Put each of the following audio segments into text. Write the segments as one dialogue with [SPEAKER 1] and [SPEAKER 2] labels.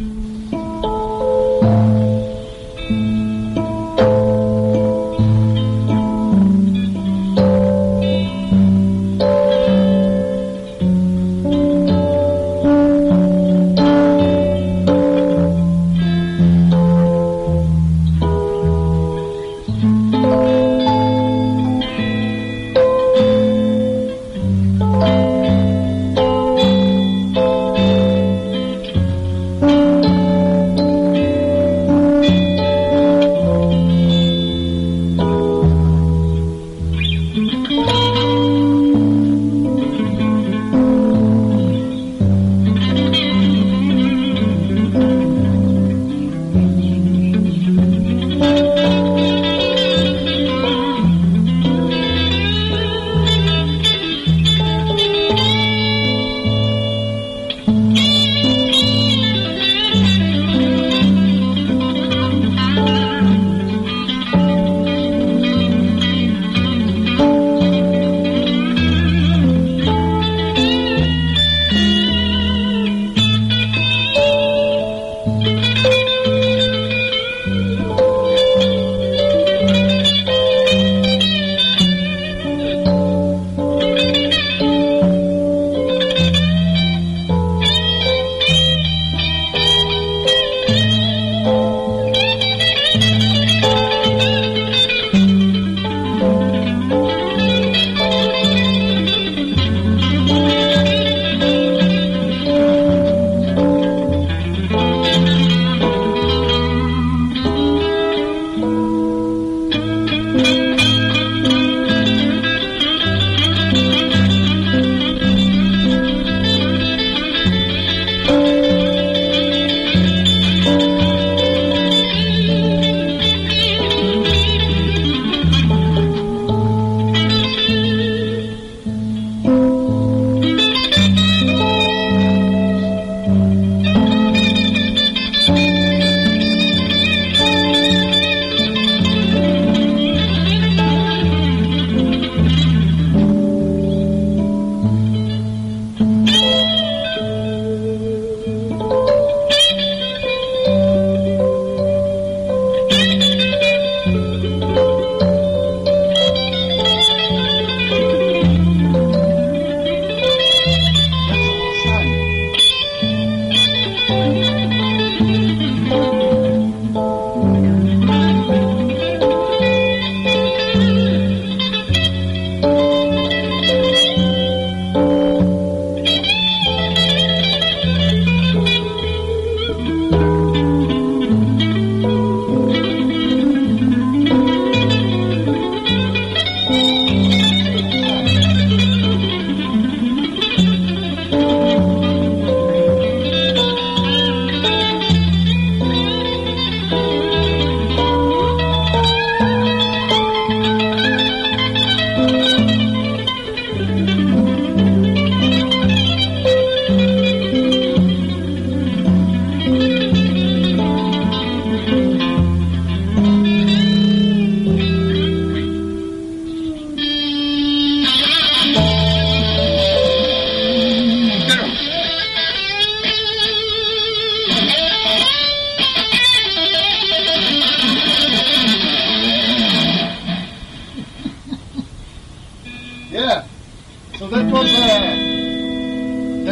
[SPEAKER 1] Yeah.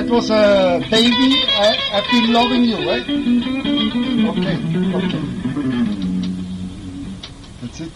[SPEAKER 1] It was a baby, I, have been loving you, right? Okay, okay. That's it.